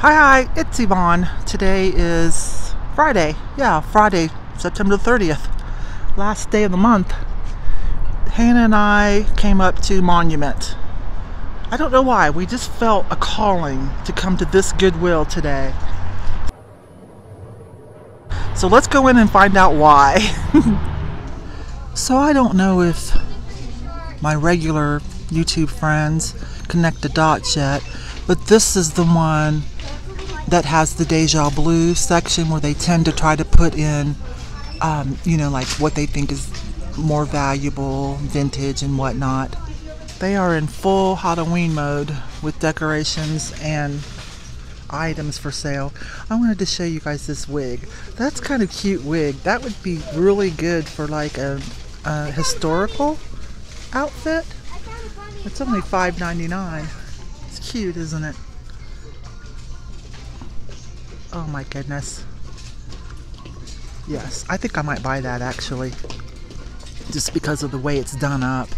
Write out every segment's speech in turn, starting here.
Hi, hi, it's Yvon. Today is Friday. Yeah, Friday, September 30th. Last day of the month. Hannah and I came up to Monument. I don't know why, we just felt a calling to come to this Goodwill today. So let's go in and find out why. so I don't know if my regular YouTube friends connect the dots yet, but this is the one that has the Deja Blue section where they tend to try to put in, um, you know, like what they think is more valuable, vintage, and whatnot. They are in full Halloween mode with decorations and items for sale. I wanted to show you guys this wig. That's kind of cute wig. That would be really good for like a, a historical outfit. It's only $5.99. It's cute, isn't it? Oh my goodness. Yes, I think I might buy that actually. Just because of the way it's done up.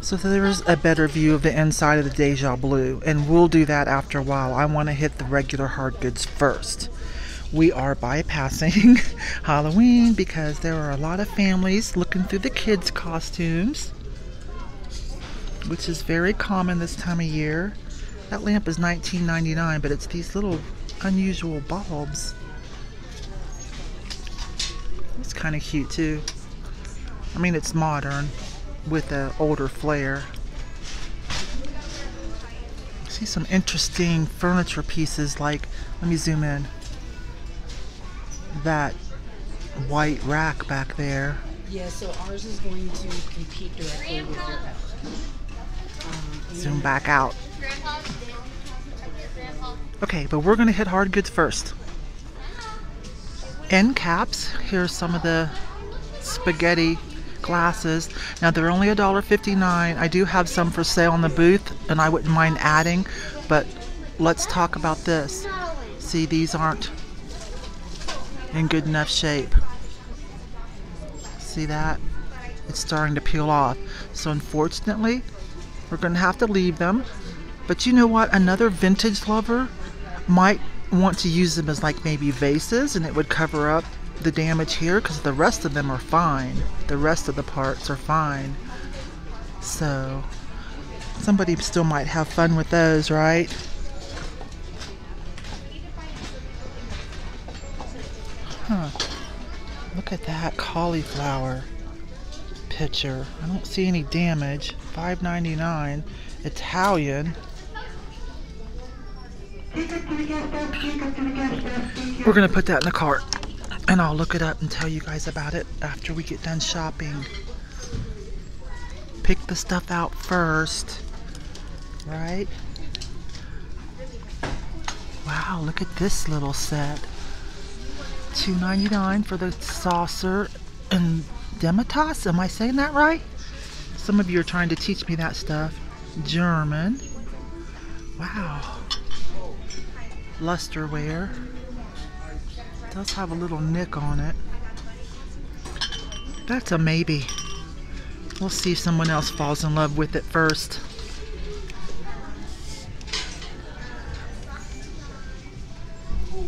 So there's a better view of the inside of the Deja Blue, and we'll do that after a while. I want to hit the regular hard goods first. We are bypassing Halloween because there are a lot of families looking through the kids' costumes, which is very common this time of year. That lamp is $19.99, but it's these little unusual bulbs. It's kind of cute too. I mean, it's modern with an older flair. see some interesting furniture pieces like, let me zoom in, that white rack back there. Yeah, so ours is going to compete directly with your um, Zoom back out. Okay, but we're to hit hard goods first. End caps. Here's some of the spaghetti glasses. Now they're only $1.59. I do have some for sale in the booth and I wouldn't mind adding, but let's talk about this. See, these aren't in good enough shape. See that? It's starting to peel off. So unfortunately, we're to have to leave them. But you know what? Another vintage lover might want to use them as like maybe vases and it would cover up the damage here because the rest of them are fine. The rest of the parts are fine. So somebody still might have fun with those, right? Huh. Look at that cauliflower picture. I don't see any damage. $5.99. Italian. We're gonna put that in the cart and I'll look it up and tell you guys about it after we get done shopping. Pick the stuff out first, right? Wow, look at this little set. $2.99 for the saucer and Demitasse. Am I saying that right? Some of you are trying to teach me that stuff. German. Wow. Lusterware. Does have a little nick on it. That's a maybe. We'll see if someone else falls in love with it first.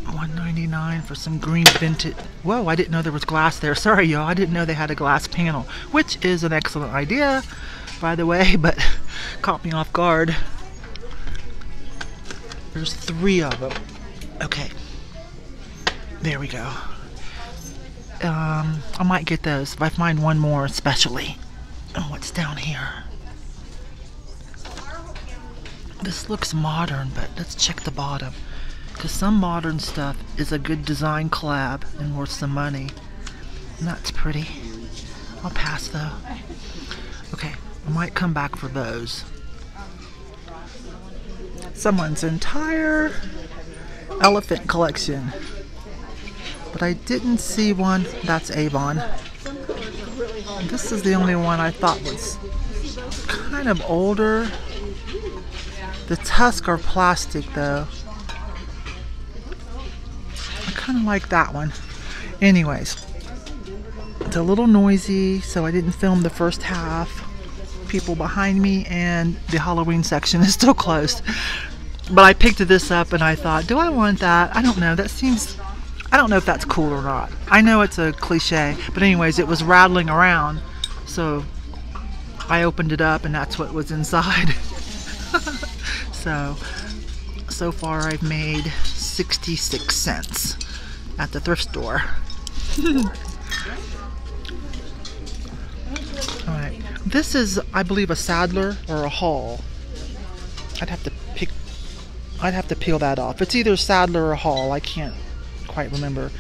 $1.99 for some green vintage. Whoa, I didn't know there was glass there. Sorry, y'all. I didn't know they had a glass panel, which is an excellent idea, by the way, but caught me off guard. There's three of them. Okay. There we go. Um, I might get those if I find one more especially. Oh, what's down here? This looks modern, but let's check the bottom. Because some modern stuff is a good design collab and worth some money. And that's pretty. I'll pass though. Okay, I might come back for those. Someone's entire elephant collection. But I didn't see one. That's Avon. This is the only one I thought was kind of older. The tusks are plastic though. I kind of like that one. Anyways, it's a little noisy, so I didn't film the first half. People behind me and the Halloween section is still closed. But I picked this up and I thought, do I want that? I don't know. That seems, I don't know if that's cool or not. I know it's a cliche, but anyways, it was rattling around. So I opened it up and that's what was inside. so, so far I've made 66 cents at the thrift store. Alright, this is, I believe, a Sadler or a Hall. I'd have to I'd have to peel that off. It's either Sadler or Hall, I can't quite remember.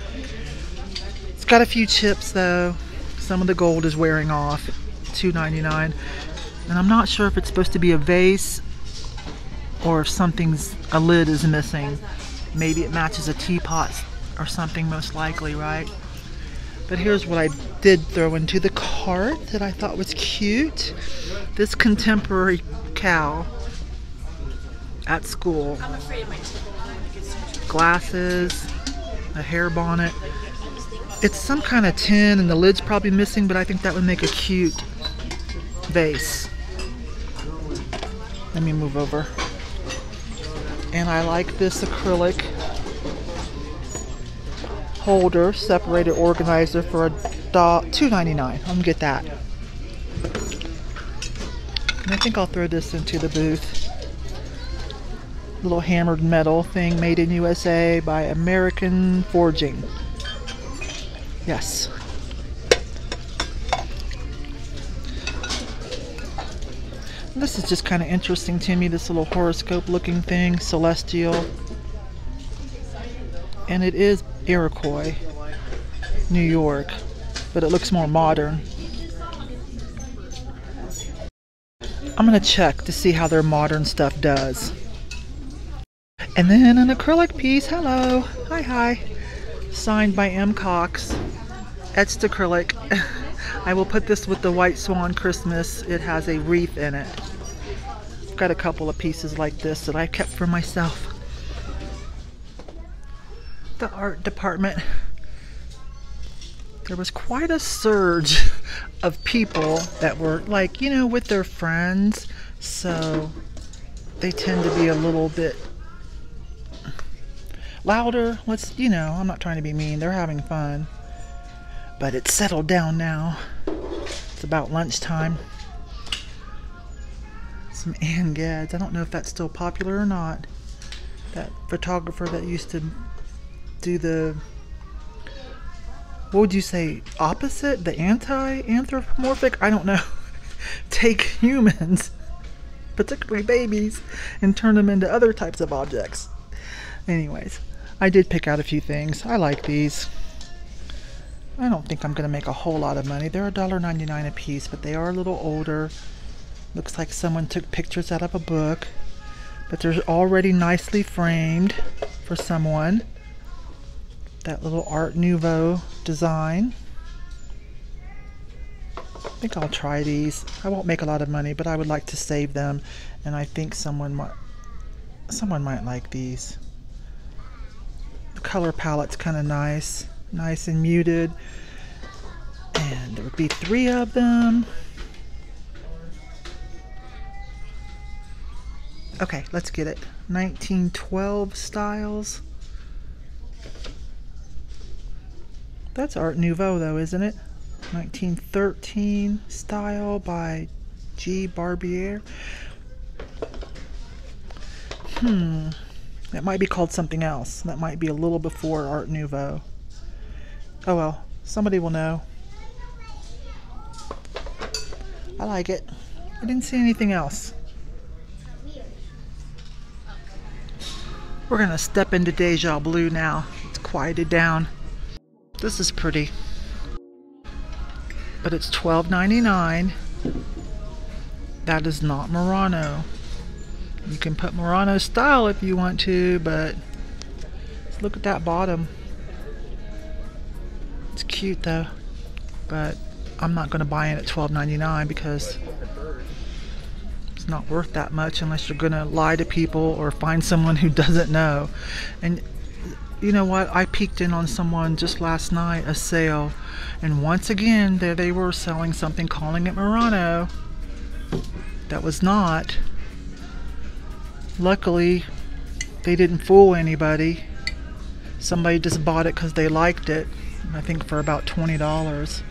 It's got a few chips though. Some of the gold is wearing off. $2.99. And I'm not sure if it's supposed to be a vase or if something's, a lid is missing. Maybe it matches a teapot or something most likely, right? But here's what I did throw into the cart that I thought was cute. This contemporary cow at school. Glasses, a hair bonnet. It's some kind of tin and the lid's probably missing, but I think that would make a cute vase. Let me move over. And I like this acrylic holder, separated organizer for a $2.99. I'm gonna get that. And I think I'll throw this into the booth. Little hammered metal thing made in USA by American Forging. Yes. This is just kind of interesting to me, this little horoscope looking thing, celestial. And it is Iroquois, New York, but it looks more modern. I'm gonna check to see how their modern stuff does. And then an acrylic piece, hello, hi hi, signed by M. Cox, etched acrylic. I will put this with the White Swan Christmas. It has a wreath in it. I've got a couple of pieces like this that I kept for myself. The art department. There was quite a surge of people that were like, you know, with their friends. So they tend to be a little bit louder. Let's, you know, I'm not trying to be mean. They're having fun. But it's settled down now. It's about lunchtime. Some Anne Geddes. I don't know if that's still popular or not. That photographer that used to do the what would you say opposite the anti-anthropomorphic i don't know take humans particularly babies and turn them into other types of objects anyways i did pick out a few things i like these I don't think I'm going to make a whole lot of money. They're $1.99 a piece, but they are a little older. Looks like someone took pictures out of a book. But they're already nicely framed for someone. That little Art Nouveau design. I think I'll try these. I won't make a lot of money, but I would like to save them. And I think someone might, someone might like these. Color palette's kind of nice nice and muted. And there would be three of them. Okay, let's get it. 1912 styles. That's Art Nouveau though, isn't it? 1913 style by G. Barbier. Hmm. That might be called something else. That might be a little before Art Nouveau. Oh well, somebody will know. I like it. I didn't see anything else. We're gonna step into Deja Blue now. It's quieted down. This is pretty. But it's $12.99. That is not Murano. You can put Murano style if you want to, but look at that bottom It's cute though, but I'm not going to buy it at $12.99 because it's not worth that much unless you're going to lie to people or find someone who doesn't know. And you know what? I peeked in on someone just last night, a sale, and once again, there they were selling something, calling it Murano. That was not. Luckily, they didn't fool anybody. Somebody just bought it because they liked it. I think for about $20.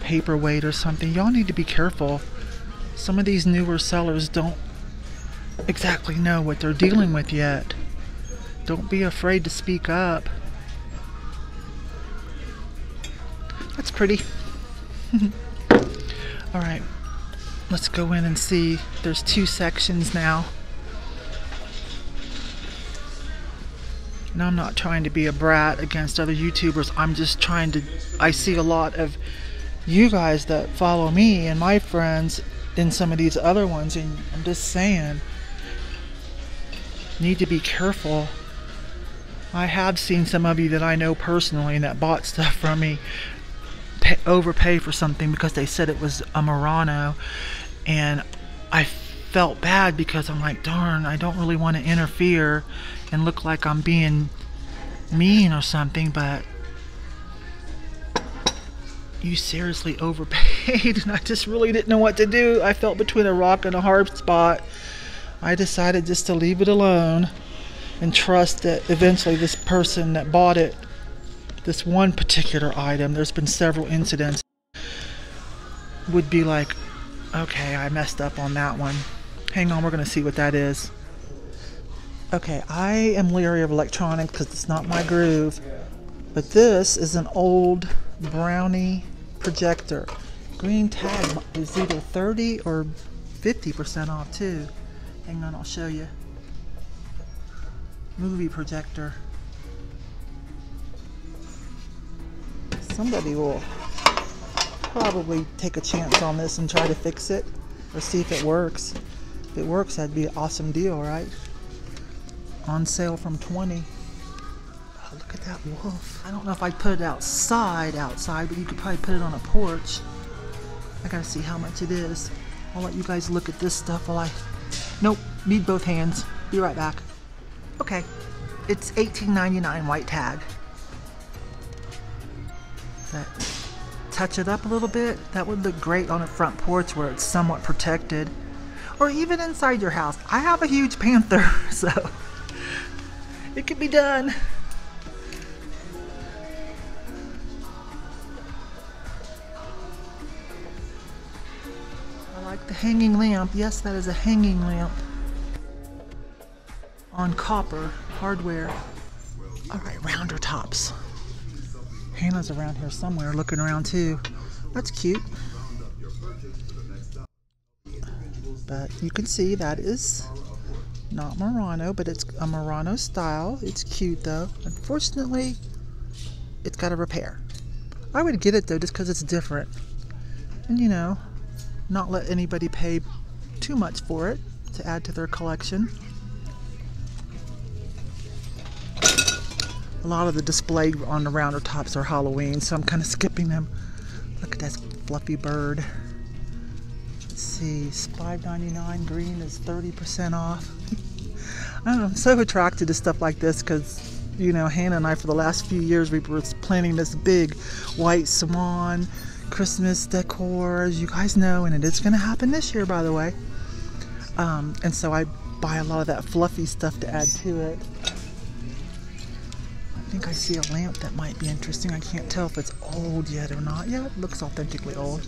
Paperweight or something. Y'all need to be careful. Some of these newer sellers don't exactly know what they're dealing with yet. Don't be afraid to speak up. That's pretty. All right, let's go in and see. There's two sections now. Now, I'm not trying to be a brat against other YouTubers. I'm just trying to. I see a lot of you guys that follow me and my friends in some of these other ones, and I'm just saying, need to be careful. I have seen some of you that I know personally and that bought stuff from me pay, overpay for something because they said it was a Murano, and I felt bad because I'm like, darn, I don't really want to interfere and look like I'm being mean or something, but you seriously overpaid and I just really didn't know what to do. I felt between a rock and a hard spot. I decided just to leave it alone and trust that eventually this person that bought it, this one particular item, there's been several incidents, would be like, okay, I messed up on that one. Hang on, we're going to see what that is. Okay, I am leery of electronics because it's not my groove. But this is an old brownie projector. Green tag is either 30 or 50% off too. Hang on, I'll show you. Movie projector. Somebody will probably take a chance on this and try to fix it or see if it works. It works, that'd be an awesome deal, right? On sale from 20. Oh, look at that wolf. I don't know if I'd put it outside, outside, but you could probably put it on a porch. I gotta see how much it is. I'll let you guys look at this stuff while I... Nope, need both hands. Be right back. Okay, it's $18.99 white tag. That touch it up a little bit, that would look great on a front porch where it's somewhat protected. Or even inside your house. I have a huge panther, so it can be done. I like the hanging lamp. Yes, that is a hanging lamp. On copper hardware. All right, rounder tops. Hannah's around here somewhere looking around too. That's cute. But you can see that is not Murano, but it's a Murano style. It's cute though. Unfortunately, it's got a repair. I would get it though just because it's different. And you know, not let anybody pay too much for it to add to their collection. A lot of the display on the rounder tops are Halloween, so I'm kind of skipping them. Look at that fluffy bird. See, it's $5.99. Green is 30% off. I'm so attracted to stuff like this because, you know, Hannah and I, for the last few years, we were planning this big white swan Christmas decor, as you guys know, and it is going to happen this year, by the way. Um, and so I buy a lot of that fluffy stuff to add to it. I think I see a lamp that might be interesting. I can't tell if it's old yet or not. Yeah, looks authentically old.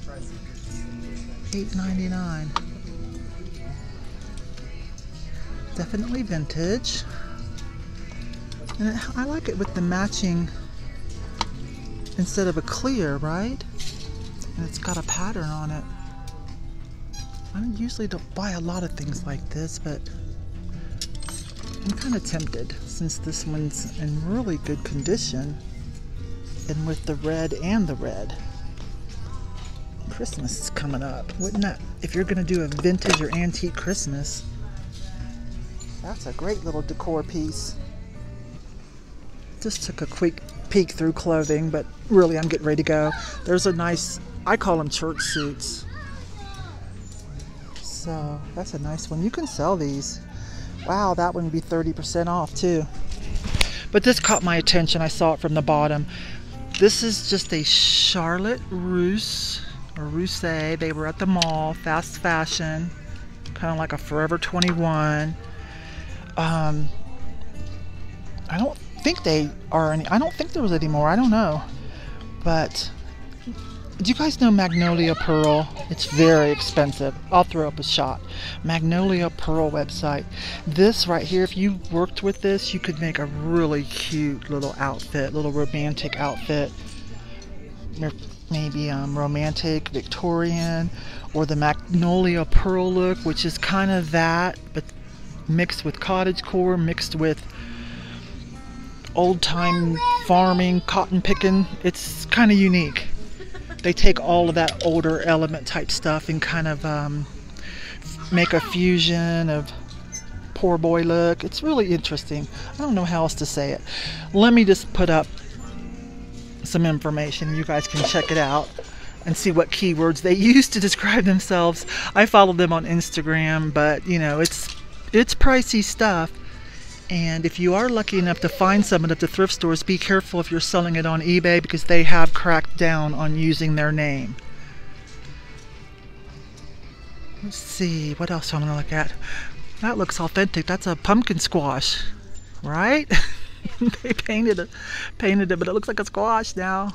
$8.99. Definitely vintage. And it, I like it with the matching instead of a clear, right? And it's got a pattern on it. I usually don't buy a lot of things like this, but I'm kind of tempted since this one's in really good condition and with the red and the red. Christmas is coming up. Wouldn't that, if you're going to do a vintage or antique Christmas, that's a great little decor piece. Just took a quick peek through clothing, but really I'm getting ready to go. There's a nice, I call them church suits. So that's a nice one. You can sell these. Wow, that one would be 30% off too. But this caught my attention. I saw it from the bottom. This is just a Charlotte Russe or. They were at the mall, fast fashion, kind of like a Forever 21. Um, I don't think they are any. I don't think there was any more. I don't know. But do you guys know Magnolia Pearl? It's very expensive. I'll throw up a shot. Magnolia Pearl website. This right here, if you worked with this, you could make a really cute little outfit, little romantic outfit. Maybe um, romantic, Victorian, or the Magnolia Pearl look, which is kind of that, but mixed with cottage core, mixed with old time farming, cotton picking. It's kind of unique they take all of that older element type stuff and kind of um, make a fusion of poor boy look. It's really interesting. I don't know how else to say it. Let me just put up some information. You guys can check it out and see what keywords they use to describe themselves. I follow them on Instagram, but you know, it's it's pricey stuff. And if you are lucky enough to find some at the thrift stores, be careful if you're selling it on eBay because they have cracked down on using their name. Let's see, what else I'm gonna look at? That looks authentic. That's a pumpkin squash, right? they painted it, painted it, but it looks like a squash now.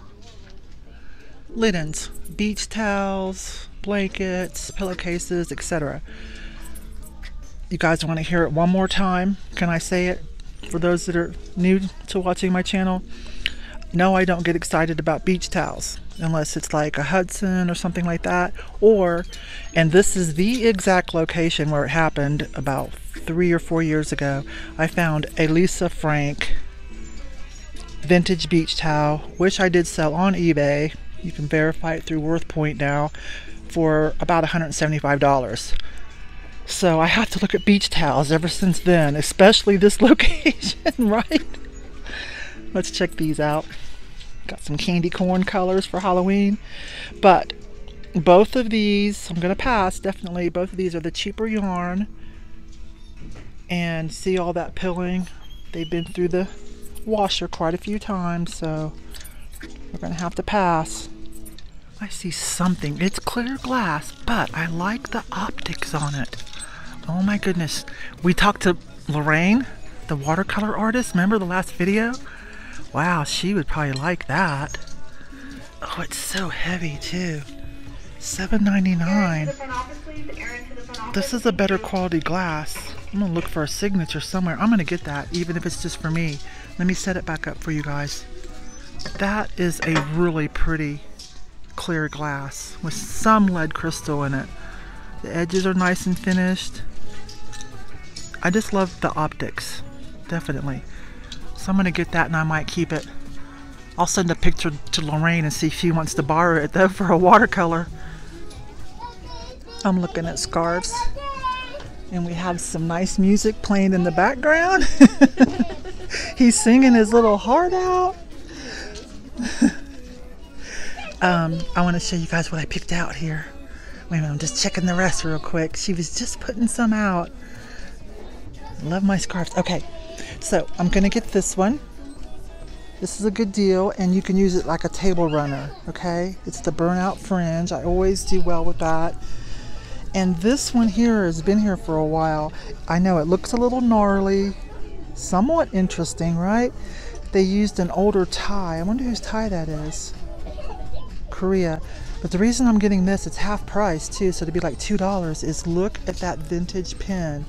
Linens, beach towels, blankets, pillowcases, etc. You guys want to hear it one more time? Can I say it for those that are new to watching my channel? No, I don't get excited about beach towels unless it's like a Hudson or something like that. Or, and this is the exact location where it happened about three or four years ago. I found a Lisa Frank vintage beach towel, which I did sell on eBay. You can verify it through WorthPoint now for about $175. So I have to look at beach towels ever since then, especially this location, right? Let's check these out. Got some candy corn colors for Halloween. But both of these, I'm going to pass, definitely. Both of these are the cheaper yarn. And see all that pilling? They've been through the washer quite a few times, so we're going to have to pass. I see something. It's clear glass, but I like the optics on it. Oh my goodness. We talked to Lorraine, the watercolor artist. Remember the last video? Wow, she would probably like that. Oh, it's so heavy too. $7.99. This is a better quality glass. I'm gonna look for a signature somewhere. I'm gonna get that, even if it's just for me. Let me set it back up for you guys. That is a really pretty clear glass with some lead crystal in it. The edges are nice and finished. I just love the optics, definitely. So I'm gonna get that and I might keep it. I'll send a picture to Lorraine and see if she wants to borrow it though for a watercolor. I'm looking at scarves and we have some nice music playing in the background. He's singing his little heart out. um, I want to show you guys what I picked out here. Wait a minute, I'm just checking the rest real quick. She was just putting some out. Love my scarves. Okay, so I'm gonna get this one. This is a good deal, and you can use it like a table runner, okay? It's the burnout fringe. I always do well with that. And this one here has been here for a while. I know it looks a little gnarly, somewhat interesting, right? They used an older tie. I wonder whose tie that is. Korea. But the reason I'm getting this, it's half price too, so to be like $2, is look at that vintage pin.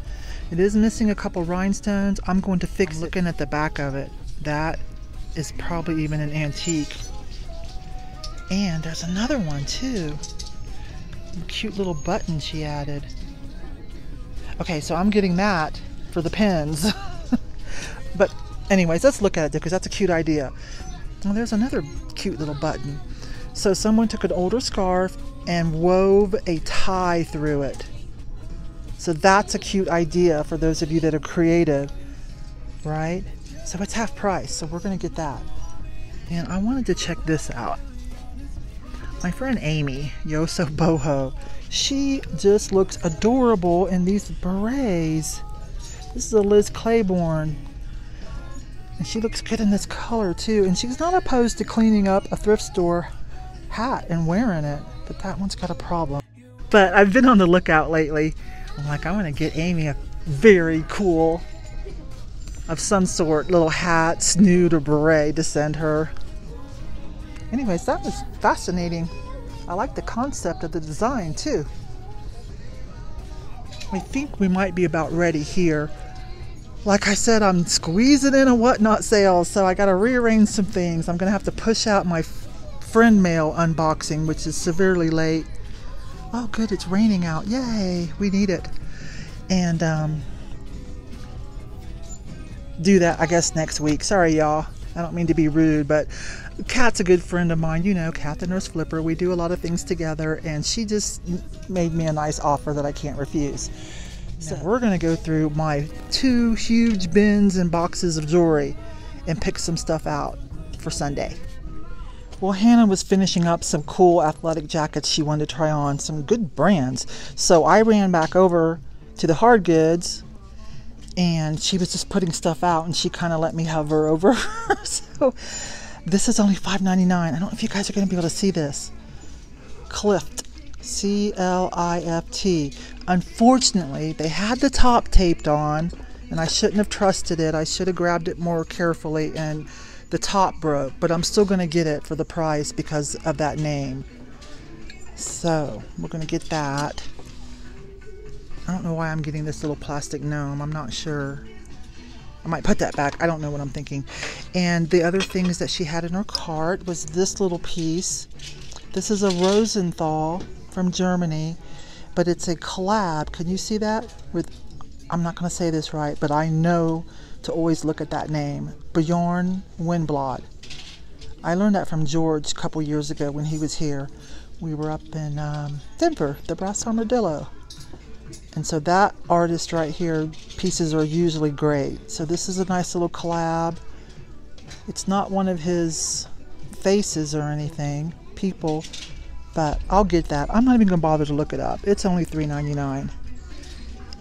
It is missing a couple rhinestones. I'm going to fix looking at the back of it. That is probably even an antique. And there's another one too. Cute little button she added. Okay, so I'm getting that for the pins. anyways, let's look at it because that's a cute idea. Well, there's another cute little button. So someone took an older scarf and wove a tie through it. So that's a cute idea for those of you that are creative, right? So it's half price, so we're gonna get that. And I wanted to check this out. My friend Amy, Yoso Boho, she just looks adorable in these berets. This is a Liz Claiborne. And she looks good in this color too. And she's not opposed to cleaning up a thrift store hat and wearing it, but that one's got a problem. But I've been on the lookout lately I'm like, I want to get Amy a very cool of some sort, little hat, snood, or beret to send her. Anyways, that was fascinating. I like the concept of the design too. I think we might be about ready here. Like I said, I'm squeezing in a whatnot sale, so I got to rearrange some things. I'm going to have to push out my friend mail unboxing, which is severely late. Oh, good, it's raining out. Yay, we need it. And um, do that, I guess, next week. Sorry, y'all. I don't mean to be rude, but Kat's a good friend of mine. You know, Kat the Nurse Flipper. We do a lot of things together, and she just made me a nice offer that I can't refuse. So we're going to go through my two huge bins and boxes of jewelry and pick some stuff out for Sunday. Well, Hannah was finishing up some cool athletic jackets she wanted to try on, some good brands. So I ran back over to the hard goods and she was just putting stuff out and she kind of let me hover over her. so this is only $5.99. I don't know if you guys are going to be able to see this. Clift. C L I F T. Unfortunately, they had the top taped on and I shouldn't have trusted it. I should have grabbed it more carefully and the top broke, but I'm still going to get it for the price because of that name. So, we're going to get that. I don't know why I'm getting this little plastic gnome. I'm not sure. I might put that back. I don't know what I'm thinking. And the other things that she had in her cart was this little piece. This is a Rosenthal from Germany, but it's a collab. Can you see that? With I'm not going to say this right, but I know to always look at that name. Bjorn Wiinblad. I learned that from George a couple years ago when he was here. We were up in um, Denver, the Brass Armadillo. And so that artist right here, pieces are usually great. So this is a nice little collab. It's not one of his faces or anything, people, but I'll get that. I'm not even gonna bother to look it up. It's only $3.99.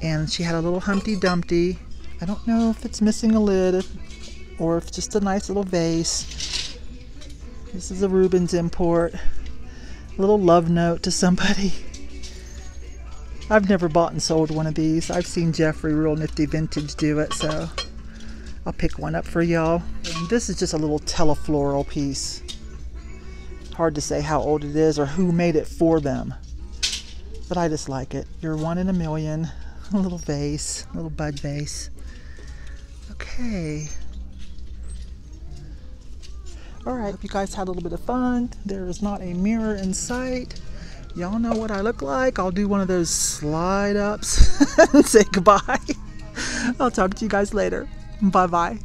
And she had a little Humpty Dumpty. I don't know if it's missing a lid or if it's just a nice little vase. This is a Rubens import. A little love note to somebody. I've never bought and sold one of these. I've seen Jeffrey Real Nifty Vintage do it, so I'll pick one up for y'all. This is just a little telefloral piece. Hard to say how old it is or who made it for them. But I just like it. You're one in a million. A little vase, a little bud vase. Okay. All right, hope you guys had a little bit of fun. There is not a mirror in sight. Y'all know what I look like. I'll do one of those slide ups and say goodbye. I'll talk to you guys later. Bye bye.